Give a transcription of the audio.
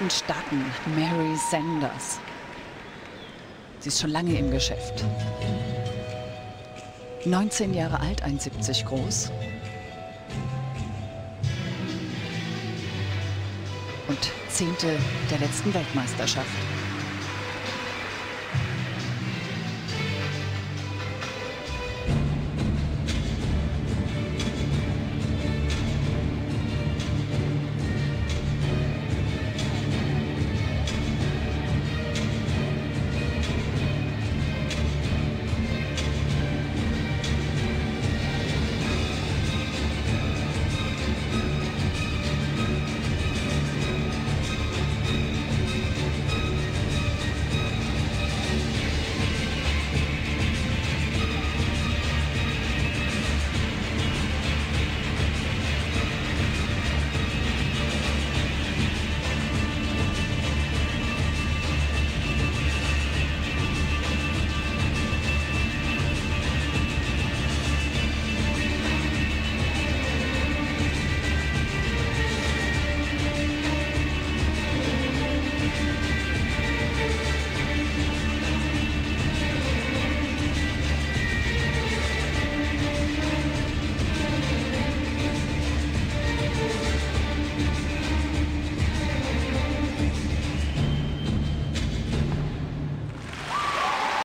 Vereinigten Staaten, Mary Sanders. Sie ist schon lange im Geschäft. 19 Jahre alt, 1,70 groß. Und Zehnte der letzten Weltmeisterschaft.